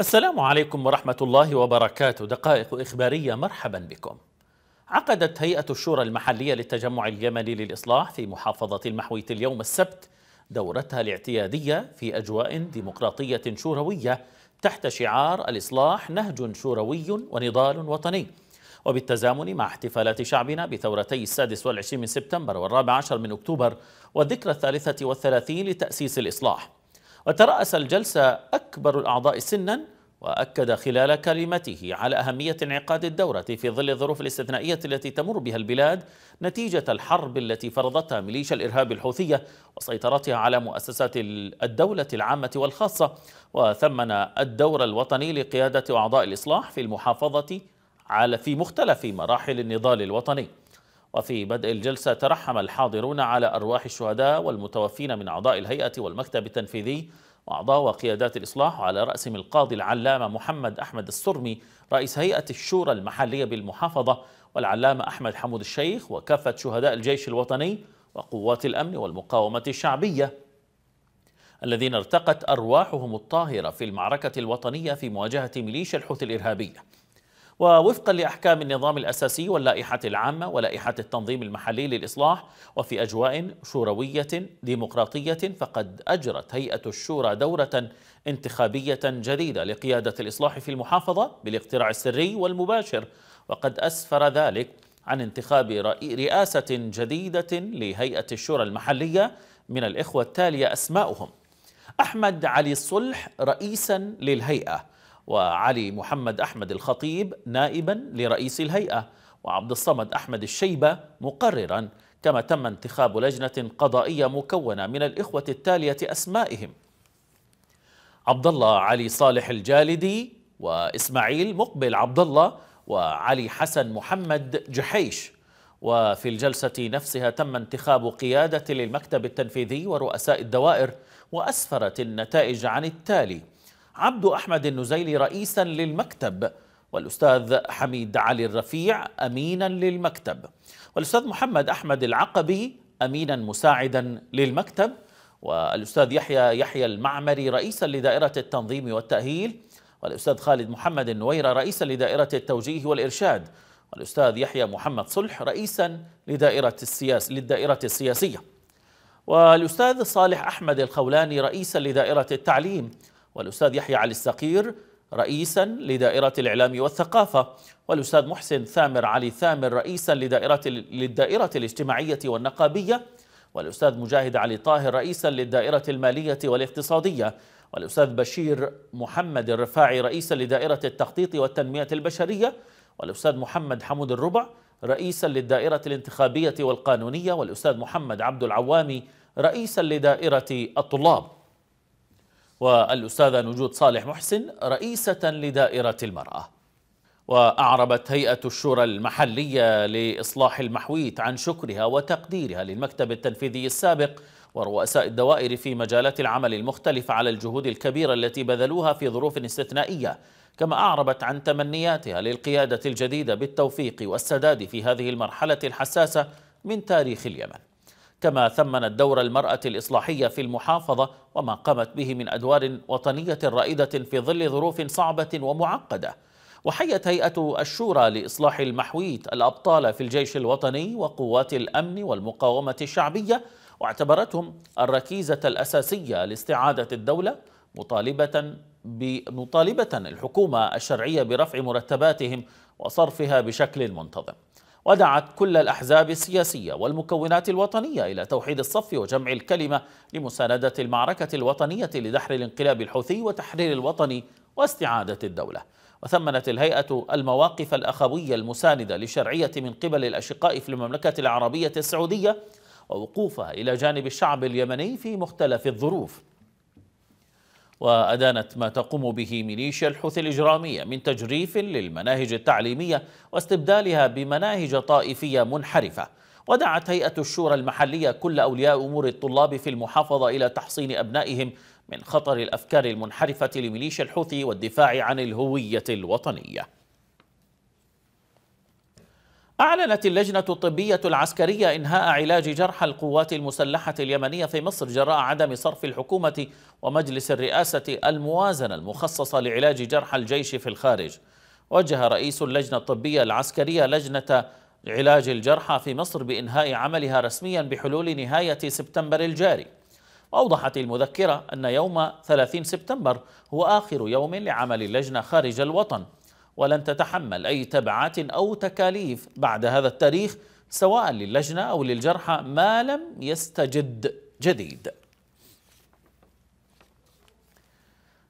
السلام عليكم ورحمة الله وبركاته. دقائق إخبارية مرحبا بكم. عقدت هيئة الشورى المحلية للتجمع اليمني للإصلاح في محافظة المحويت اليوم السبت دورتها الاعتيادية في أجواء ديمقراطية شوروية تحت شعار الإصلاح نهج شوروي ونضال وطني. وبالتزامن مع احتفالات شعبنا بثورتي السادس والعشرين من سبتمبر والرابع عشر من أكتوبر والذكرى الثالثة والثلاثين لتأسيس الإصلاح. وترأس الجلسة أكبر الأعضاء سنا وأكد خلال كلمته على أهمية انعقاد الدورة في ظل الظروف الاستثنائية التي تمر بها البلاد نتيجة الحرب التي فرضتها ميليشيا الإرهاب الحوثية وسيطرتها على مؤسسات الدولة العامة والخاصة. وثمن الدور الوطني لقيادة أعضاء الإصلاح في المحافظة على في مختلف مراحل النضال الوطني. وفي بدء الجلسة ترحم الحاضرون على أرواح الشهداء والمتوفين من أعضاء الهيئة والمكتب التنفيذي وأعضاء وقيادات الإصلاح وعلى رأسهم القاضي العلامة محمد أحمد السرمي رئيس هيئة الشورى المحلية بالمحافظة والعلامة أحمد حمود الشيخ وكافة شهداء الجيش الوطني وقوات الأمن والمقاومة الشعبية. الذين ارتقت أرواحهم الطاهرة في المعركة الوطنية في مواجهة ميليشيا الحوثي الإرهابية. ووفقا لأحكام النظام الأساسي واللائحة العامة ولائحة التنظيم المحلي للإصلاح وفي أجواء شوروية ديمقراطية فقد أجرت هيئة الشورى دورة انتخابية جديدة لقيادة الإصلاح في المحافظة بالاقتراع السري والمباشر وقد أسفر ذلك عن انتخاب رئاسة جديدة لهيئة الشورى المحلية من الإخوة التالية أسماؤهم. أحمد علي الصلح رئيسا للهيئة. وعلي محمد أحمد الخطيب نائبا لرئيس الهيئة وعبد الصمد أحمد الشيبة مقررا كما تم انتخاب لجنة قضائية مكونة من الإخوة التالية أسمائهم. عبد الله علي صالح الجالدي وإسماعيل مقبل عبد الله وعلي حسن محمد جحيش. وفي الجلسة نفسها تم انتخاب قيادة للمكتب التنفيذي ورؤساء الدوائر وأسفرت النتائج عن التالي. عبد أحمد النزيلي رئيسا للمكتب والأستاذ حميد علي الرفيع أمينا للمكتب. والأستاذ محمد أحمد العقبي أمينا مساعدا للمكتب. والأستاذ يحيى يحيى المعمري رئيسا لدائرة التنظيم والتأهيل. والأستاذ خالد محمد النويرة رئيسا لدائرة التوجيه والإرشاد. والأستاذ يحيى محمد صلح رئيسا لدائرة السياس للدائرة السياسية. والأستاذ صالح أحمد الخولاني رئيسا لدائرة التعليم. والأستاذ يحيى علي السقير رئيسا لدائرة الإعلام والثقافة والأستاذ محسن ثامر علي ثامر رئيسا لدائرة للدائرة الاجتماعية والنقابية والأستاذ مجاهد علي طاهر رئيسا للدائرة المالية والاقتصادية والأستاذ بشير محمد الرفاعي رئيسا لدائرة التخطيط والتنمية البشرية والأستاذ محمد حمود الربع رئيسا للدائرة الانتخابية والقانونية والأستاذ محمد عبد العوامي رئيسا لدائرة الطلاب. والأستاذة نجود صالح محسن رئيسة لدائرة المرأة. وأعربت هيئة الشورى المحلية لإصلاح المحويت عن شكرها وتقديرها للمكتب التنفيذي السابق ورؤساء الدوائر في مجالات العمل المختلفة على الجهود الكبيرة التي بذلوها في ظروف استثنائية كما أعربت عن تمنياتها للقيادة الجديدة بالتوفيق والسداد في هذه المرحلة الحساسة من تاريخ اليمن. كما ثمنت دور المرأة الإصلاحية في المحافظة وما قامت به من أدوار وطنية رائدة في ظل ظروف صعبة ومعقدة. وحيت هيئة الشورى لإصلاح المحويت الأبطال في الجيش الوطني وقوات الأمن والمقاومة الشعبية واعتبرتهم الركيزة الأساسية لاستعادة الدولة مطالبة بمطالبة الحكومة الشرعية برفع مرتباتهم وصرفها بشكل منتظم. ودعت كل الأحزاب السياسية والمكونات الوطنية إلى توحيد الصف وجمع الكلمة لمساندة المعركة الوطنية لدحر الانقلاب الحوثي وتحرير الوطن واستعادة الدولة. وثمنت الهيئة المواقف الأخوية المساندة للشرعية من قبل الأشقاء في المملكة العربية السعودية ووقوفها إلى جانب الشعب اليمني في مختلف الظروف. وأدانت ما تقوم به ميليشيا الحوثي الإجرامية من تجريف للمناهج التعليمية واستبدالها بمناهج طائفية منحرفة. ودعت هيئة الشورى المحلية كل أولياء أمور الطلاب في المحافظة إلى تحصين أبنائهم من خطر الأفكار المنحرفة لميليشيا الحوثي والدفاع عن الهوية الوطنية. أعلنت اللجنة الطبية العسكرية إنهاء علاج جرحى القوات المسلحة اليمنية في مصر جراء عدم صرف الحكومة ومجلس الرئاسة الموازنة المخصصة لعلاج جرحى الجيش في الخارج. وجه رئيس اللجنة الطبية العسكرية لجنة علاج الجرحى في مصر بإنهاء عملها رسميا بحلول نهاية سبتمبر الجاري. وأوضحت المذكرة أن يوم 30 سبتمبر هو آخر يوم لعمل اللجنة خارج الوطن. ولن تتحمل أي تبعات أو تكاليف بعد هذا التاريخ سواء للجنة أو للجرحى ما لم يستجد جديد.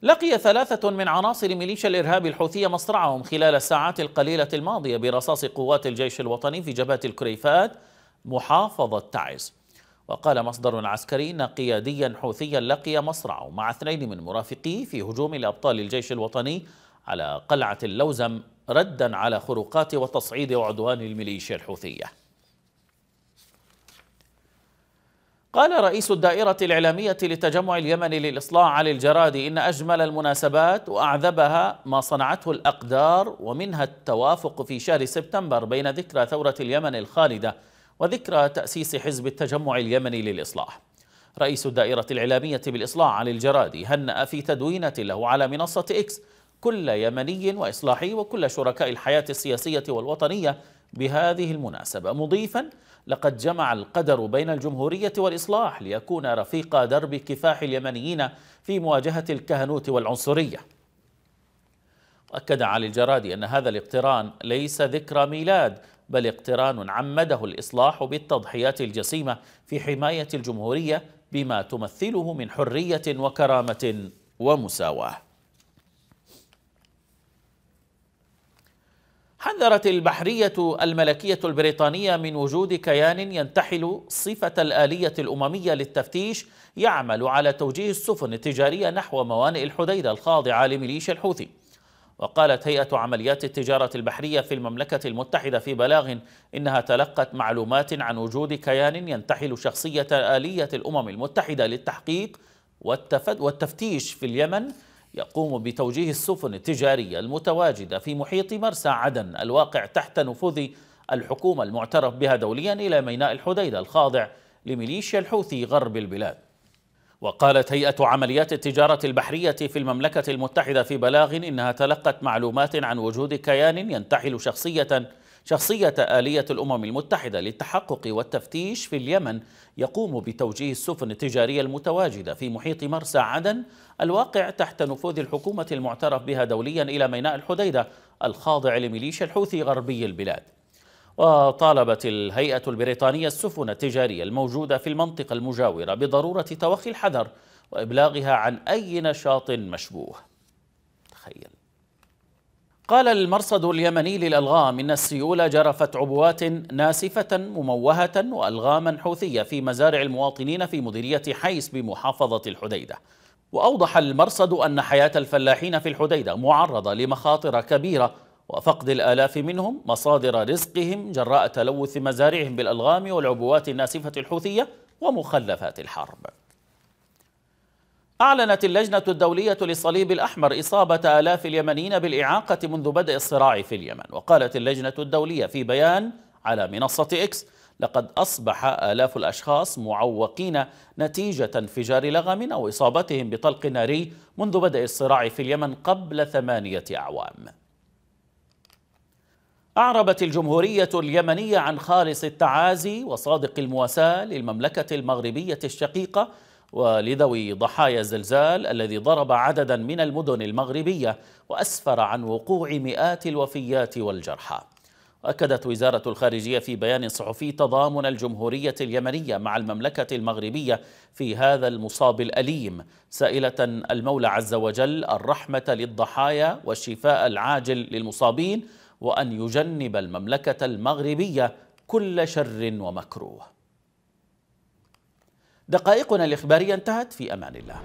لقي ثلاثة من عناصر ميليشيا الإرهاب الحوثية مصرعهم خلال الساعات القليلة الماضية برصاص قوات الجيش الوطني في جبهة الكريفات محافظة تعز. وقال مصدر عسكري أن قياديا حوثيا لقي مصرعه مع اثنين من مرافقيه في هجوم لأبطال الجيش الوطني على قلعة اللوزم ردا على خروقات وتصعيد وعدوان الميليشيا الحوثية. قال رئيس الدائرة الإعلامية للتجمع اليمني للإصلاح علي الجرادي إن أجمل المناسبات وأعذبها ما صنعته الأقدار ومنها التوافق في شهر سبتمبر بين ذكرى ثورة اليمن الخالدة وذكرى تأسيس حزب التجمع اليمني للإصلاح. رئيس الدائرة الإعلامية بالإصلاح علي الجرادي هنأ في تدوينة له على منصة إكس كل يمني وإصلاحي وكل شركاء الحياة السياسية والوطنية بهذه المناسبة. مضيفا لقد جمع القدر بين الجمهورية والإصلاح ليكون رفيق درب كفاح اليمنيين في مواجهة الكهنوت والعنصرية. أكد علي الجرادي أن هذا الاقتران ليس ذكرى ميلاد بل اقتران عمده الإصلاح بالتضحيات الجسيمة في حماية الجمهورية بما تمثله من حرية وكرامة ومساواة. حذرت البحرية الملكية البريطانية من وجود كيان ينتحل صفة الآلية الأممية للتفتيش يعمل على توجيه السفن التجارية نحو موانئ الحديدة الخاضعة لميليشيا الحوثي. وقالت هيئة عمليات التجارة البحرية في المملكة المتحدة في بلاغ إنها تلقت معلومات عن وجود كيان ينتحل شخصية آلية الأمم المتحدة للتحقيق والتفتيش في اليمن يقوم بتوجيه السفن التجارية المتواجدة في محيط مرسى عدن الواقع تحت نفوذ الحكومة المعترف بها دوليا إلى ميناء الحديدة الخاضع لميليشيا الحوثي غرب البلاد. وقالت هيئة عمليات التجارة البحرية في المملكة المتحدة في بلاغ إنها تلقت معلومات عن وجود كيان ينتحل شخصية شخصية آلية الأمم المتحدة للتحقق والتفتيش في اليمن يقوم بتوجيه السفن التجارية المتواجدة في محيط مرسى عدن الواقع تحت نفوذ الحكومة المعترف بها دوليا إلى ميناء الحديدة الخاضع لميليشيا الحوثي غربي البلاد. وطالبت الهيئة البريطانية السفن التجارية الموجودة في المنطقة المجاورة بضرورة توخي الحذر وإبلاغها عن أي نشاط مشبوه. تخيل. قال المرصد اليمني للألغام إن السيول جرفت عبوات ناسفة مموهة وألغاما حوثية في مزارع المواطنين في مديرية حيس بمحافظة الحديدة. وأوضح المرصد أن حياة الفلاحين في الحديدة معرضة لمخاطر كبيرة وفقد الآلاف منهم مصادر رزقهم جراء تلوث مزارعهم بالألغام والعبوات الناسفة الحوثية ومخلفات الحرب. أعلنت اللجنة الدولية للصليب الأحمر إصابة آلاف اليمنيين بالإعاقة منذ بدء الصراع في اليمن وقالت اللجنة الدولية في بيان على منصة إكس لقد أصبح آلاف الأشخاص معوقين نتيجة انفجار لغم أو إصابتهم بطلق ناري منذ بدء الصراع في اليمن قبل ثمانية أعوام. أعربت الجمهورية اليمنية عن خالص التعازي وصادق المواساة للمملكة المغربية الشقيقة ولذوي ضحايا الزلزال الذي ضرب عددا من المدن المغربية وأسفر عن وقوع مئات الوفيات والجرحى. أكدت وزارة الخارجية في بيان صحفي تضامن الجمهورية اليمنية مع المملكة المغربية في هذا المصاب الأليم سائلة المولى عز وجل الرحمة للضحايا والشفاء العاجل للمصابين وأن يجنب المملكة المغربية كل شر ومكروه. دقائقنا الإخبارية انتهت في أمان الله.